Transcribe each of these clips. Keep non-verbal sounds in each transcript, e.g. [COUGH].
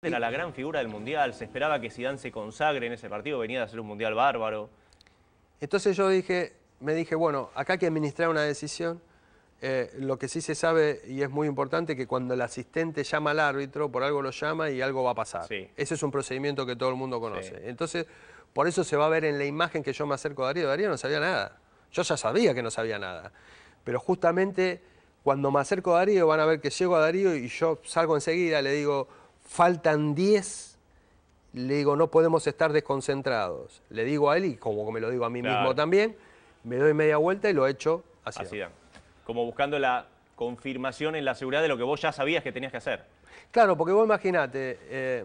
Era la gran figura del Mundial, se esperaba que Zidane se consagre en ese partido, venía de hacer un Mundial bárbaro. Entonces yo dije, me dije, bueno, acá hay que administrar una decisión. Eh, lo que sí se sabe, y es muy importante, que cuando el asistente llama al árbitro, por algo lo llama y algo va a pasar. Ese es un procedimiento que todo el mundo conoce. Entonces, por eso se va a ver en la imagen que yo me acerco a Darío. Darío no sabía nada. Yo ya sabía que no sabía nada. Pero justamente cuando me acerco a Darío, van a ver que llego a Darío y yo salgo enseguida, le digo, faltan 10, le digo, no podemos estar desconcentrados. Le digo a él, y como me lo digo a mí mismo también, me doy media vuelta y lo echo hacia Así Como buscando la confirmación en la seguridad de lo que vos ya sabías que tenías que hacer. Claro, porque vos imaginate, eh,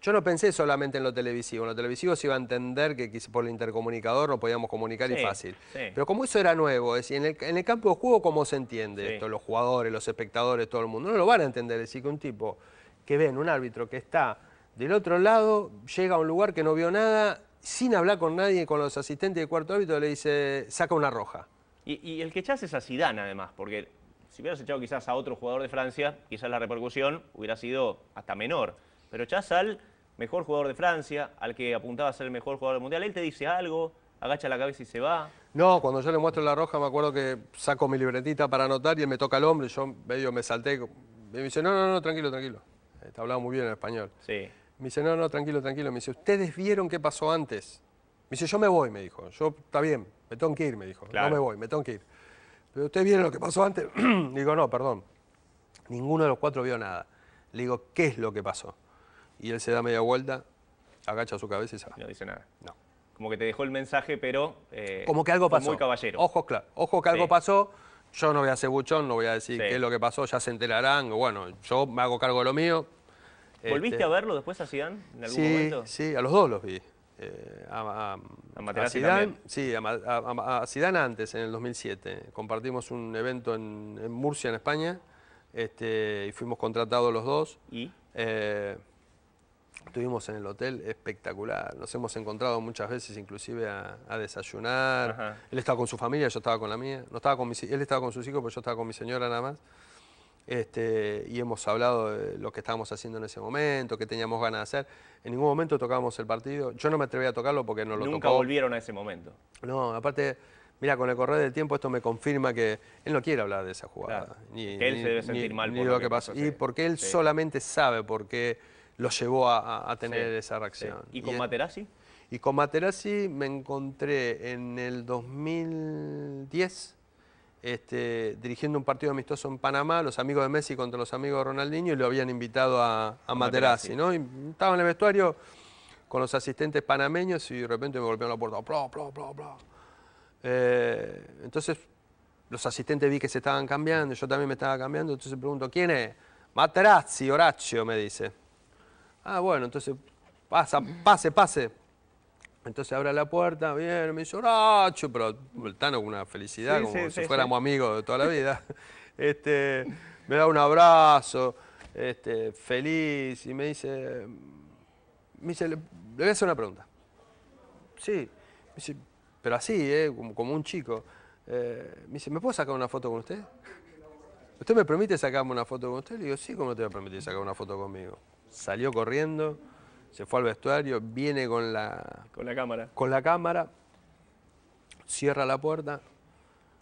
yo no pensé solamente en lo televisivo. En lo televisivo se iba a entender que por el intercomunicador no podíamos comunicar y fácil. Pero como eso era nuevo, es decir, en el, campo de juego, ¿cómo se entiende esto? Los jugadores, los espectadores, todo el mundo. No lo van a entender. Es decir, que un tipo que ven un árbitro que está del otro lado, llega a un lugar que no vio nada, sin hablar con nadie, con los asistentes del cuarto árbitro, le dice, saca una roja. Y, el que echas es a Zidane, además, porque si hubieras echado quizás a otro jugador de Francia, quizás la repercusión hubiera sido hasta menor. Pero echás al mejor jugador de Francia, al que apuntaba a ser el mejor jugador del Mundial, él te dice algo, agacha la cabeza y se va. No, cuando yo le muestro la roja me acuerdo que saco mi libretita para anotar y él me toca el hombro y yo medio me salté. Me dice, no, no, no, tranquilo, tranquilo. Te hablaba muy bien en español. Sí. Me dice, no, no, tranquilo, tranquilo. Me dice, ¿ustedes vieron qué pasó antes? Me dice, yo me voy, me dijo. Yo, está bien, me tengo que ir, me dijo. No me voy, me tengo que ir. Pero ustedes vieron lo que pasó antes. [CLEARS THROAT] digo, no, perdón. Ninguno de los cuatro vio nada. Le digo, ¿qué es lo que pasó? Y él se da media vuelta, agacha su cabeza y se va. No dice nada. No. Como que te dejó el mensaje, pero. Eh, Como que algo pasó. Muy caballero. Ojo, claro. Ojo que algo pasó. Yo no voy a hacer buchón, no voy a decir qué es lo que pasó, ya se enterarán. Bueno, yo me hago cargo de lo mío, ¿Volviste este, a verlo después a Zidane en algún momento? Sí, a los dos los vi. Eh, a, a, Zidane, sí, a, Zidane antes, en el 2007. Compartimos un evento en, Murcia, en España, este, y fuimos contratados los dos. ¿Y? Eh, estuvimos en el hotel espectacular. Nos hemos encontrado muchas veces, inclusive a, desayunar. Él estaba con su familia, yo estaba con la mía. No estaba con él estaba con sus hijos, pero yo estaba con mi señora nada más. Este, y hemos hablado de lo que estábamos haciendo en ese momento, qué teníamos ganas de hacer. En ningún momento tocábamos el partido. Yo no me atreví a tocarlo porque no lo tocó. Nunca volvieron a ese momento. No, aparte, mira, con el correr del tiempo esto me confirma que él no quiere hablar de esa jugada. Ni, él se debe sentir mal por lo que, pasó. Y porque él solamente sabe por qué lo llevó a, tener esa reacción. ¿Y con Materazzi? Y con Materazzi me encontré en el 2010 este, dirigiendo un partido amistoso en Panamá, los amigos de Messi contra los amigos de Ronaldinho, y lo habían invitado a, Materazzi, ¿no? estaba en el vestuario con los asistentes panameños y de repente me golpearon la puerta, bla, bla, bla, bla. Eh, entonces los asistentes vi que se estaban cambiando, yo también me estaba cambiando, entonces pregunto, ¿quién es? Materazzi, Horacio, me dice. Ah, bueno, entonces, pasa, pase, pase. Entonces abre la puerta, bien, me dice, Horacio, pero el Tano con una felicidad, como si fuéramos amigos de toda la vida. [LAUGHS] Este, me da un abrazo, este, feliz, y me dice, me dice, le, voy a hacer una pregunta. Sí, pero así, ¿eh? como, un chico. Eh, me dice, ¿me puedo sacar una foto con usted? ¿Usted me permite sacarme una foto con usted? Le digo, sí, ¿cómo te voy a permitir sacar una foto conmigo? Salió corriendo se fue al vestuario, viene con la... Con la cámara. Con la cámara, cierra la puerta,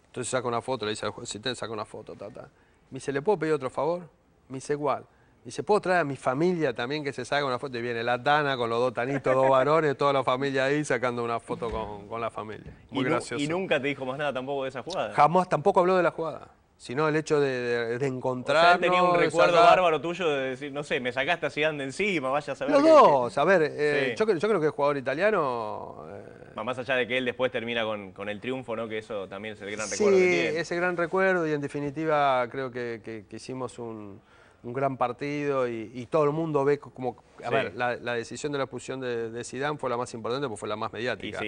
entonces saca una foto, le dice al asistente, saca una foto, ta, Me dice, ¿le puedo pedir otro favor? Me dice, igual. Me dice, ¿puedo traer a mi familia también que se saque una foto? Y viene la Tana con los dos tanitos, dos varones, toda la familia ahí sacando una foto con, la familia. Muy gracioso. ¿Y nunca te dijo más nada tampoco de esa jugada? Jamás, tampoco habló de la jugada sino el hecho de, de, encontrarnos... O tenía un recuerdo bárbaro tuyo de decir, no sé, me sacaste a Zidane de encima, vaya a saber... Los dos, a ver, eh, yo, creo, que el jugador italiano... Eh, más allá de que él después termina con, el triunfo, ¿no? Que eso también es el gran recuerdo que tiene. ese gran recuerdo y en definitiva creo que, hicimos un, gran partido y, todo el mundo ve como... A ver, la, decisión de la expulsión de, de Zidane fue la más importante porque fue la más mediática.